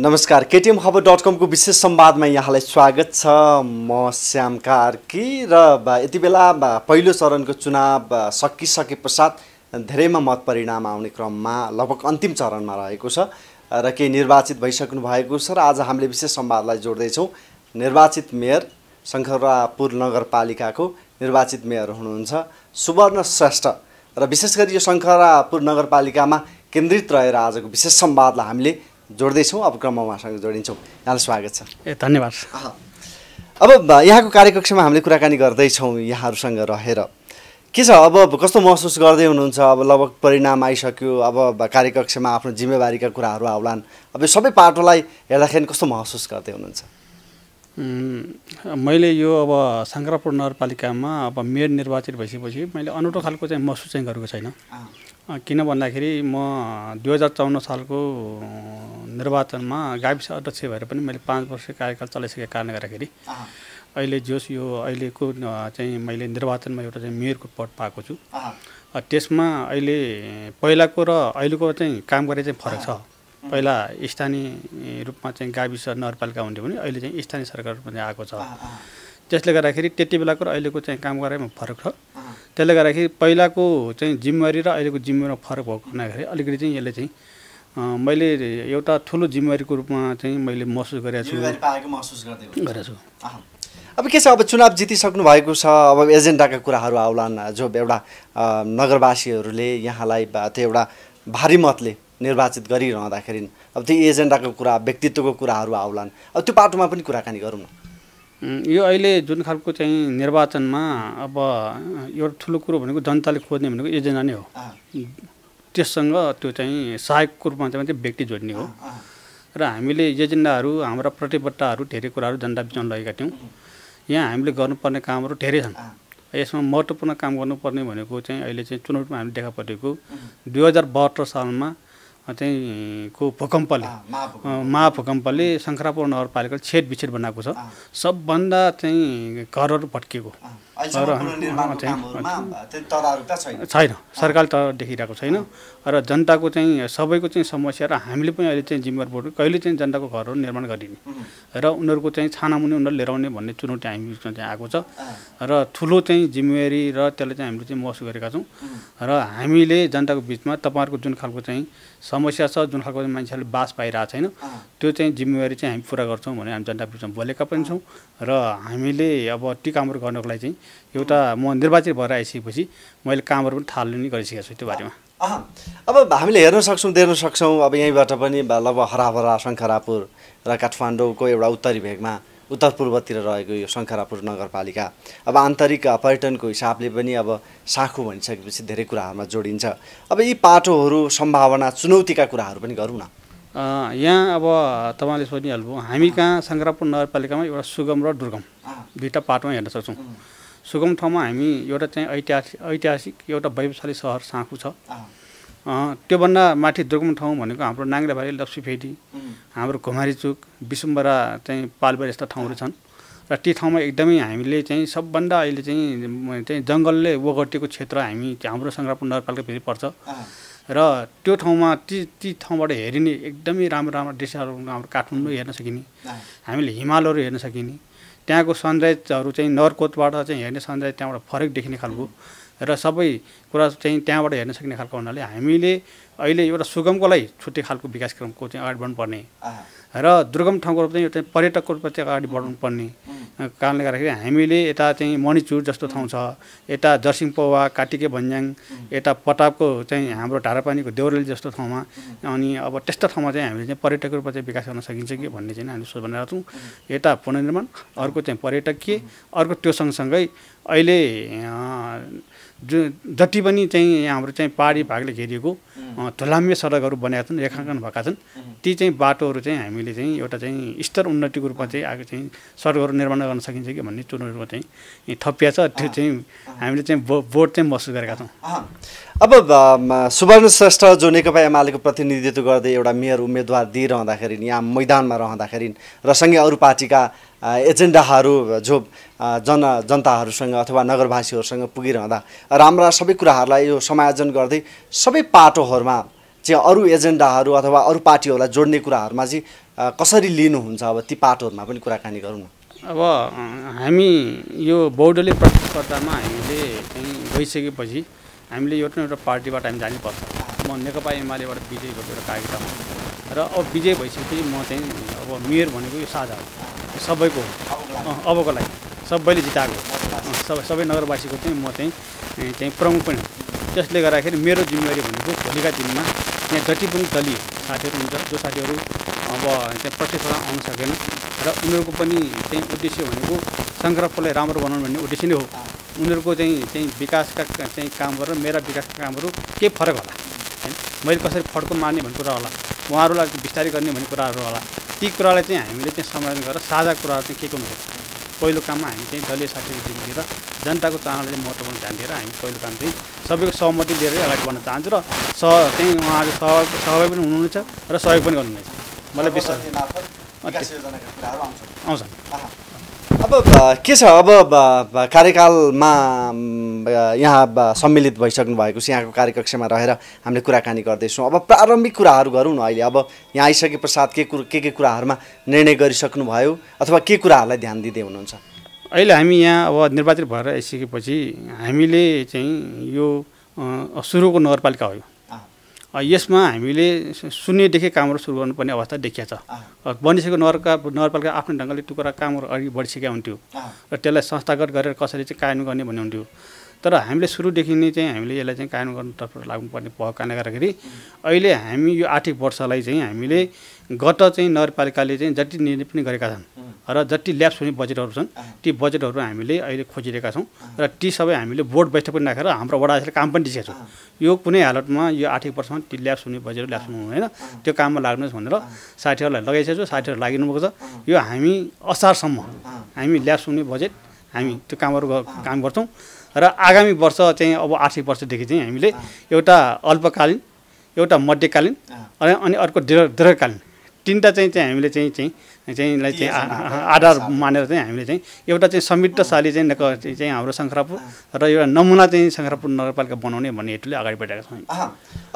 नमस्कार केटिएम खबर डट कमको विशेष संवादमा यहाँलाई स्वागत छ। म श्याम कार्की र यति बेला पहिलो चरणको चुनाव सकिसके पश्चात धेरैमा मत परिणाम आउने क्रममा लगभग अन्तिम चरणमा रहेको छ र केही निर्वाचित भइसक्नु भएको छ र आज हामीले विशेष संवादलाई जोड्दैछौँ। निर्वाचित मेयर शङ्खरापुर नगरपालिकाको निर्वाचित मेयर हुनुहुन्छ सुवर्ण श्रेष्ठ र विशेष गरी यो शङ्खरापुर नगरपालिकामा केन्द्रित रहेर आजको विशेष संवादलाई हामीले जोड्दैछौँ। अब क्रममा उहाँसँग जोडिन्छौँ। यहाँलाई स्वागत छ। ए धन्यवाद। अब यहाँको कार्यकक्षमा हामीले कुराकानी गर्दैछौँ यहाँहरूसँग रहेर। के छ? अब कस्तो महसुस गर्दै हुनुहुन्छ? अब लगभग परिणाम आइसक्यो। अब कार्यकक्षमा आफ्नो जिम्मेवारीका कुराहरू आउलान्। अब यो सबै पाटोलाई हेर्दाखेरि कस्तो महसुस गर्दै हुनुहुन्छ? मैले यो अब शङ्करापुर नगरपालिकामा अब मेयर निर्वाचित भइसकेपछि मैले अनौठो खालको चाहिँ महसुस चाहिँ गरेको छैन। किन भन्दाखेरि म दुई हजार चौन्न सालको निर्वाचनमा गाविस अध्यक्ष भएर पनि मैले पाँच वर्ष कार्यकाल चलाइसकेको कारणले गर्दाखेरि अहिले जोस यो अहिलेको चाहिँ मैले निर्वाचनमा एउटा चाहिँ मेयरको पद पाएको छु। त्यसमा अहिले पहिलाको र अहिलेको चाहिँ काम गरे चाहिँ फरक छ। पहिला स्थानीय रूपमा चाहिँ गाविस नगरपालिका हुन्थ्यो भने अहिले चाहिँ स्थानीय सरकार रूपमा चाहिँ आएको छ। त्यसले गर्दाखेरि त्यति बेलाको र अहिलेको चाहिँ काम गरेमा फरक छ। त्यसले गर्दाखेरि पहिलाको चाहिँ जिम्मेवारी र अहिलेको जिम्मेवारीमा फरक भएको हुनाखेरि अलिकति चाहिँ यसले चाहिँ मैले एउटा ठुलो जिम्मेवारीको रूपमा चाहिँ मैले महसुस गरेको छु। गरेको छु। अब के छ? अब चुनाव जितिसक्नु भएको छ। अब एजेन्डाका कुराहरू आउलान्। जो एउटा नगरवासीहरूले यहाँलाई त्यो एउटा भारी मतले निर्वाचित गरिरहँदाखेरि अब त्यो एजेन्डाको कुरा व्यक्तित्वको कुराहरू आउलान्। अब त्यो पाटोमा पनि कुराकानी गरौँ न। यो अहिले जुन खालको चाहिँ निर्वाचनमा अब एउटा ठुलो कुरो भनेको जनताले खोज्ने भनेको एजेन्डा नै हो। त्यससँग त्यो चाहिँ सहायकको रूपमा चाहिँ मात्रै व्यक्ति जोड्ने हो। र हामीले एजेन्डाहरू हाम्रा प्रतिबद्धताहरू धेरै कुराहरू जनता बिचमा लगेका थियौँ। यहाँ हामीले गर्नुपर्ने कामहरू धेरै छन्। यसमा महत्त्वपूर्ण काम गर्नुपर्ने भनेको चाहिँ अहिले चाहिँ चुनौतीमा हामीले देखा परेको दुई हजार बहत्तर सालमा चाहिँ को भूकम्पले महाभूकम्पले शङ्खरापुर नगरपालिका छेद विच्छेद बनाएको छ। सबभन्दा चाहिँ घरहरू भत्किएको छैन। सरकारले त देखिरहेको छैन। र जनताको चाहिँ सबैको चाहिँ समस्या र हामीले पनि अहिले चाहिँ जिम्मेवार बोर्ड कहिले चाहिँ जनताको घरहरू निर्माण गरिने? र उनीहरूको चाहिँ छानामुनि उनीहरू लिएर आउने भन्ने चुनौती हामी बिचमा चाहिँ आएको छ। र ठुलो चाहिँ जिम्मेवारी र त्यसलाई चाहिँ हामीले चाहिँ महसुस गरेका छौँ। र हामीले जनताको बिचमा तपाईँहरूको जुन खालको चाहिँ समस्या छ जुन खालको मान्छेहरूले बास पाइरहेको छैन त्यो चाहिँ जिम्मेवारी चाहिँ हामी पुरा गर्छौँ भने हामी जनताको बिचमा बोलेका पनि छौँ। र हामीले अब ती कामहरू गर्नको लागि चाहिँ एउटा म निर्वाचित भएर आइसकेपछि मैले कामहरू पनि थाल्ने नि गरिसकेको छु त्यो बारेमा। अब हामीले हेर्न सक्छौँ देख्न सक्छौँ अब यहीँबाट पनि लगभग हराभरा शङ्खरापुर र काठमाडौँको एउटा उत्तरी भेगमा उत्तर पूर्वतिर रहेको यो शङ्खरापुर नगरपालिका अब आन्तरिक पर्यटनको हिसाबले पनि अब साँखु भनिसकेपछि धेरै कुराहरूमा जोडिन्छ। अब यी पाटोहरू सम्भावना चुनौतीका कुराहरू पनि गरौँ न। यहाँ अब तपाईँले सोधिहाल्नुभयो हामी कहाँ शङ्करापुर नगरपालिकामा एउटा सुगम र दुर्गम दुईवटा पाटोमा हेर्न सक्छौँ। सुगम ठाउँमा हामी एउटा चाहिँ ऐतिहासिक ऐतिहासिक एउटा वैभवशाली सहर साँखु छ। त्योभन्दा माथि दुर्गम ठाउँ भनेको हाम्रो नाङ्ग्रेबारी लक्ष्मीफेदी हाम्रो घुमारी चुक विशुम्बरा चाहिँ पालबारी यस्ता ठाउँहरू छन्। र ती ठाउँमा एकदमै हामीले चाहिँ सबभन्दा अहिले चाहिँ चाहिँ जङ्गलले ओगटेको क्षेत्र हामी हाम्रो सङ्ग्रामपुर नगरपालिका फेरि पर्छ। र त्यो ठाउँमा ती ती ठाउँबाट हेरिने एकदमै राम्रो राम्रो दृश्यहरू हाम्रो काठमाडौँ हेर्न सकिने। हामीले हिमालहरू हेर्न सकिने। त्यहाँको सनराइजहरू चाहिँ नगरकोटबाट चाहिँ हेर्ने सनराइज त्यहाँबाट फरक देखिने खालको र सबै कुरा चाहिँ त्यहाँबाट हेर्न सक्ने खालको हुनाले हामीले अहिले एउटा सुगमको लागि छुट्टै खालको विकासक्रमको चाहिँ अगाडि बढ्नुपर्ने र दुर्गम ठाउँको रूपमा चाहिँ एउटा पर्यटकको रूपमा चाहिँ अगाडि बढाउनु पर्ने। कारणले गर्दाखेरि हामीले यता चाहिँ मणिचुर जस्तो ठाउँ छ यता जर्सिङ पौवा काटिके भन्ज्याङ यता पटापको चाहिँ हाम्रो ढारापानीको देउरेली जस्तो ठाउँमा अनि अब त्यस्तो ठाउँमा चाहिँ हामीले चाहिँ पर्यटकको रूपमा चाहिँ विकास गर्न सकिन्छ कि भन्ने चाहिँ हामीले सोच बनाएको छौँ। यता पुनर्निर्माण अर्को चाहिँ पर्यटकीय अर्को त्यो सँगसँगै अहिले जति पनि चाहिँ हाम्रो चाहिँ पहाडी भागले घेरिएको धुलाम्य सडकहरू बनेका छन् रेखाङ्कन भएका छन् ती चाहिँ बाटोहरू चाहिँ हामीले चाहिँ एउटा चाहिँ स्तर उन्नतिको रूपमा चाहिँ आएको चाहिँ सडकहरू निर्माण गर्न सकिन्छ कि भन्ने चुनौतीमा चाहिँ थपिया छ। त्यो चाहिँ हामीले चाहिँ बो बोर्ड चाहिँ महसुस गरेका छौँ। अब सुवर्ण श्रेष्ठ जो नेकपा एमालेको प्रतिनिधित्व गर्दै एउटा मेयर उम्मेदवार दिइरहँदाखेरि यहाँ मैदानमा रहँदाखेरि र सँगै अरू पार्टीका एजेन्डाहरू जो जन जनताहरूसँग अथवा नगरवासीहरूसँग पुगिरहँदा राम्रा सबै कुराहरूलाई यो समायोजन गर्दै सबै पाटोहरूमा चाहिँ अरू एजेन्डाहरू अथवा अरू पार्टीहरूलाई जोड्ने कुराहरूमा चाहिँ कसरी लिनुहुन्छ अब ती पाटोहरूमा पनि कुराकानी गरौँ न? अब हामी यो बहुदलीय प्रतिस्पर्धामा हामीले गइसकेपछि हामीले एउटा एउटा पार्टीबाट हामी जानुपर्छ। म नेकपा एमालेबाट विजय भएको एउटा कार्यकर्ता हुँ र अब विजय भइसकेपछि म चाहिँ अब मेयर भनेको यो साझा हो। सबैको अबको लागि। सबैले जिताएको। सबै सबै नगरवासीको चाहिँ म चाहिँ चाहिँ प्रमुख पनि त्यसले गर्दाखेरि मेरो जिम्मेवारी भनेको भोलिका दिनमा यहाँ जति पनि दलीय साथीहरू हुन्छ जो साथीहरू अब चाहिँ प्रतिस्पर्धा आउन सकेन र उनीहरूको पनि चाहिँ उद्देश्य भनेको सङ्ग्रहलाई राम्रो बनाउनु भन्ने उद्देश्य नै हो। उनीहरूको चाहिँ चाहिँ विकासका चाहिँ कामहरू र मेरा विकासका कामहरू के फरक होला? होइन मैले कसरी फड्को मार्ने भन्ने कुरा होला? उहाँहरूलाई बिस्तारै गर्ने भन्ने कुराहरू होला। ती कुरालाई चाहिँ हामीले चाहिँ समाधान गरेर साझा कुराहरू चाहिँ के के हुनुपर्छ पहिलो काममा हामी चाहिँ दलीय जिम्मेवारी लिएर जनताको चाहनालाई चाहिँ महत्त्वपूर्ण ध्यान दिएर हामी पहिलो काम चाहिँ सबैको सहमति लिएर अगाडि बढ्न चाहन्छु र स चाहिँ उहाँहरू सहभाग सहभागी पनि हुनुहुनेछ र सहयोग पनि गर्नुहुनेछ। मलाई विश्वास आउँछ। अब के छ? अब कार्यकालमा यहाँ सम्मिलित भइसक्नु भएको छ यहाँको कार्यकक्षमा रहेर हामीले कुराकानी गर्दैछौँ। अब प्रारम्भिक कुराहरू गरौँ न अहिले। अब यहाँ आइसके पश्चात के कुरो के के कुराहरूमा निर्णय गरिसक्नु भयो? अथवा के कुराहरूलाई ध्यान दिँदै हुनुहुन्छ? अहिले हामी यहाँ अब निर्वाचित भएर आइसकेपछि हामीले चाहिँ यो सुरुको नगरपालिका हो यसमा हामीले शून्यदेखि कामहरू सुरु गर्नुपर्ने अवस्था देखिया छ। बनिसकेको नगरका नगरपालिका आफ्नो ढङ्गले त्यो कुरा कामहरू अघि बढिसकेका हुन्थ्यो। र त्यसलाई संस्थागत गरेर कसरी चाहिँ कायम गर्ने भन्ने हुन्थ्यो। तर हामीले सुरुदेखि नै चाहिँ हामीले यसलाई चाहिँ कायम गर्नुतर्फ लाग्नुपर्ने भएको कारणले गर्दाखेरि अहिले हामी यो आर्थिक वर्षलाई चाहिँ हामीले गत चाहिँ नगरपालिकाले चाहिँ जति निर्णय पनि गरेका छन् र जति ल्याब्स हुने बजेटहरू छन् ती बजेटहरू हामीले अहिले खोजिरहेका छौँ। र ती सबै हामीले बोर्ड बैठक पनि राखेर हाम्रो वडा अध्यक्षले काम पनि दिएको छौँ यो कुनै हालतमा यो आर्थिक वर्षमा ती ल्याब्स हुने बजेट ल्याब्स हुनु हुँदैन। त्यो काममा लाग्नुहोस् भनेर साथीहरूलाई लगाइसकेको छु। साथीहरू लागिनुभएको छ। यो हामी असारसम्म हामी ल्याब्स हुने बजेट हामी त्यो कामहरू काम गर्छौँ। र आगामी वर्ष चाहिँ अब आर्थिक वर्षदेखि चाहिँ हामीले एउटा अल्पकालीन एउटा मध्यकालीन अनि अर्को दीर्घ दीर्घकालीन तिनवटा चाहिँ चाहिँ हामीले चाहिँ चाहिँ चाहिँ यसलाई चाहिँ आधार मानेर चाहिँ हामीले चाहिँ एउटा चाहिँ समृद्धशाली चाहिँ चाहिँ हाम्रो शङ्खरापुर र एउटा नमुना चाहिँ शङ्खरापुर नगरपालिका बनाउने भन्ने हेतुले अगाडि बढेका छौँ।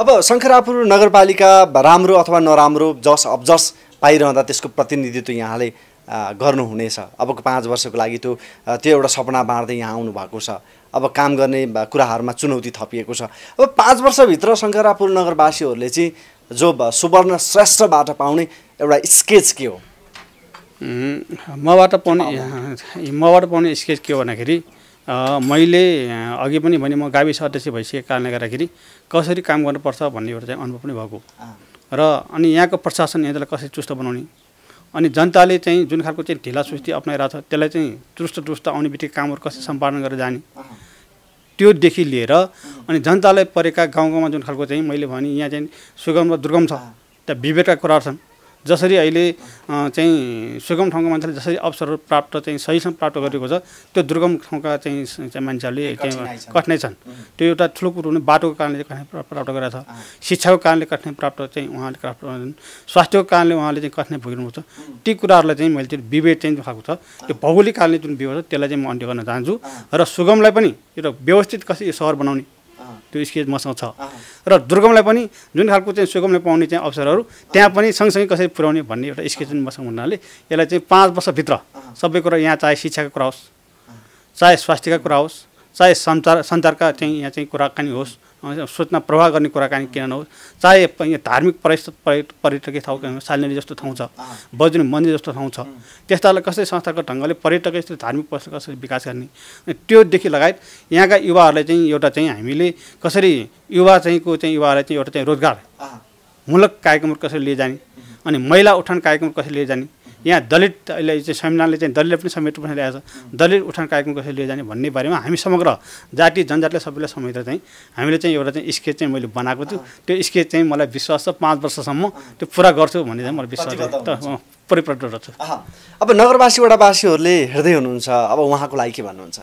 अब शङ्खरापुर नगरपालिका राम्रो अथवा नराम्रो जस अब जस पाइरहँदा त्यसको प्रतिनिधित्व यहाँले गर्नुहुनेछ। अबको पाँच वर्षको लागि त्यो त्यो एउटा सपना बाँड्दै यहाँ आउनु भएको छ। अब काम गर्ने कुराहरूमा चुनौती थपिएको छ। अब पाँच वर्षभित्र शङ्खरापुर नगरवासीहरूले चाहिँ जो सुवर्ण श्रेष्ठबाट पाउने एउटा स्केच के हो? मबाट पाउने मबाट पाउने स्केच के हो भन्दाखेरि मैले अघि पनि भने म गाविस अध्यक्ष भइसकेको कारणले गर्दाखेरि कसरी काम गर्नुपर्छ भन्ने एउटा चाहिँ अनुभव पनि भएको। र अनि यहाँको प्रशासन यहाँलाई कसरी चुस्त बनाउने अनि जनताले चाहिँ जुन खालको चाहिँ ढिला सुस्ती अप्नाइरहेको छ त्यसलाई चाहिँ चुस्त चुस्त आउने बित्तिकै कामहरू कसरी सम्पादन गरेर जाने त्योदेखि लिएर अनि जनतालाई परेका गाउँ गाउँमा जुन खालको चाहिँ मैले भने यहाँ चाहिँ सुगम र दुर्गम छ त्यहाँ विवेकका कुराहरू छन्। जसरी अहिले चाहिँ सुगम ठाउँको मान्छेले जसरी अवसरहरू प्राप्त चाहिँ सहीसँग प्राप्त गरेको छ त्यो दुर्गम ठाउँका चाहिँ चाहिँ मान्छेहरूले चाहिँ छन्। कठिनाइ छन्। त्यो एउटा ठुलो कुरो हुने बाटोको कारणले चाहिँ कठिनाइ प्रा- प्राप्त गरेको छ। शिक्षाको कारणले कठिनाइ प्राप्त चाहिँ उहाँले प्राप्त स्वास्थ्यको कारणले उहाँले चाहिँ कठिनाइ भोगिनु छ। ती कुराहरूलाई चाहिँ मैले त्यो विभेद चाहिँ खाएको छ। त्यो भौगोलिक कारणले जुन विभेद छ त्यसलाई चाहिँ म अन्त्य गर्न चाहन्छु। र सुगमलाई पनि एउटा व्यवस्थित कसरी सहर बनाउने त्यो स्केच मसँग छ र दुर्गमलाई पनि जुन खालको चाहिँ सुगमले पाउने चाहिँ अवसरहरू त्यहाँ पनि सँगसँगै कसरी पुर्याउने भन्ने एउटा स्केच पनि मसँग हुनाले यसलाई चाहिँ पाँच वर्षभित्र सबै कुरा यहाँ चाहे शिक्षाको कुरा होस् चाहे स्वास्थ्यका कुरा होस् चाहे सञ्चार सञ्चारका चाहिँ यहाँ चाहिँ कुराकानी होस् सूचना प्रवाह गर्ने कुराकानी किन नहोस्। चाहे यहाँ धार्मिक पर्यट पर्यट- पर्यटकीय ठाउँ कहीँ सालनेरी जस्तो ठाउँ छ बज्रनी मन्दिर जस्तो ठाउँ छ त्यस्तालाई कसरी संस्थागत ढङ्गले पर्यटक यस्तो धार्मिक पसल कसरी विकास गर्ने? त्योदेखि लगायत यहाँका युवाहरूलाई चाहिँ एउटा चाहिँ हामीले कसरी युवा चाहिँ को चाहिँ युवाहरूलाई चाहिँ एउटा चाहिँ रोजगार मूलक कार्यक्रमहरू कसरी लिएर जाने अनि महिला उठान कार्यक्रम कसरी लिएर जाने यहाँ दलित अहिले चाहिँ संविधानले चाहिँ दलितले पनि समेत पनि ल्याएको छ। दलित उठान कार्यक्रम कसरी लिएर जाने भन्ने बारेमा हामी समग्र जाति जनजातिलाई सबैलाई समेटेर चाहिँ हामीले चाहिँ एउटा चाहिँ स्केच चाहिँ मैले बनाएको छु। त्यो स्केच चाहिँ मलाई विश्वास छ पाँच वर्षसम्म त्यो पुरा गर्छु भन्ने चाहिँ मलाई विश्वास छ। अब नगरवासी वडावासीहरूले हेर्दै हुनुहुन्छ। अब उहाँको लागि के भन्नुहुन्छ?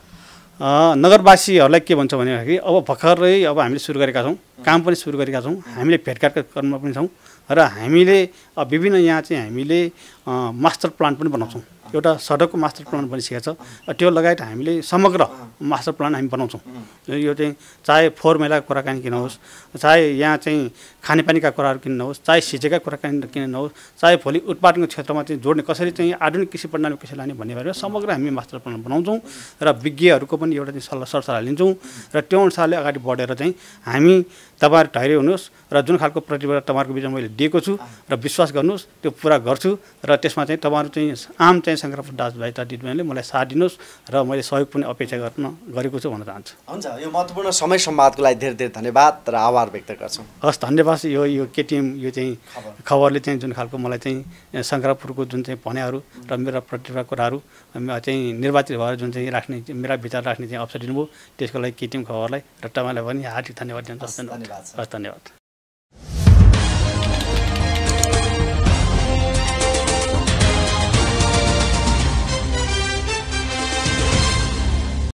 नगरवासीहरूलाई के भन्छ भनेदेखि अब भर्खरै अब हामीले सुरु गरेका छौँ काम पनि सुरु गरेका छौँ। हामीले भेटघाटका क्रममा पनि छौँ। र हामीले विभिन्न यहाँ चाहिँ हामीले मास्टर प्लान पनि बनाउँछौँ। एउटा सडकको मास्टर प्लान बनिसकेको छ। त्यो लगायत हामीले समग्र मास्टर प्लान हामी बनाउँछौँ। यो चाहिँ चाहे फोहोर मैलाको कुराकानी किन होस् चाहे यहाँ चाहिँ खानेपानीका कुराहरू किन नहोस् चाहे सिँचाइका कुराकानी किन नहोस् चाहे भोलि उत्पादनको क्षेत्रमा चाहिँ जोड्ने कसरी चाहिँ आधुनिक कृषि प्रणाली कसरी लाने भन्ने बारेमा समग्र हामी मास्टर प्लान बनाउँछौँ र विज्ञहरूको पनि एउटा चाहिँ सल्लाह सरसल्लाह लिन्छौँ र त्यो अनुसारले अगाडि बढेर चाहिँ हामी तपाईँहरू धैर्य हुनुहोस् र जुन खालको प्रतिबद्धता तपाईँहरूको बिचमा मैले दिएको छु र विश्वास गर्नुहोस् त्यो पुरा गर्छु र त्यसमा चाहिँ तपाईँहरू चाहिँ आम चाहिँ सङ्ग्राम दाजुभाइ दिदीबहिनीले मलाई साथ दिनुहोस् र मैले सहयोग पनि अपेक्षा गर्न गरेको छु भन्न चाहन्छु। हुन्छ यो महत्त्वपूर्ण समय संवादको लागि धेरै धेरै धन्यवाद र आभार व्यक्त गर्छौँ। हस् धन्यवाद। यो यो केटिएम यो चाहिँ खबरले चाहिँ जुन खालको मलाई चाहिँ सङ्ग्रामपुरको जुन चाहिँ भनेहरू र मेरा प्रतिभा कुराहरू चाहिँ निर्वाचित भएर जुन चाहिँ राख्ने मेरा विचार राख्ने चाहिँ अवसर दिनुभयो। त्यसको लागि केटिएम खबरलाई र तपाईँलाई पनि हार्दिक धन्यवाद दिन चाहन्छु। धन्यवाद हस् धन्यवाद।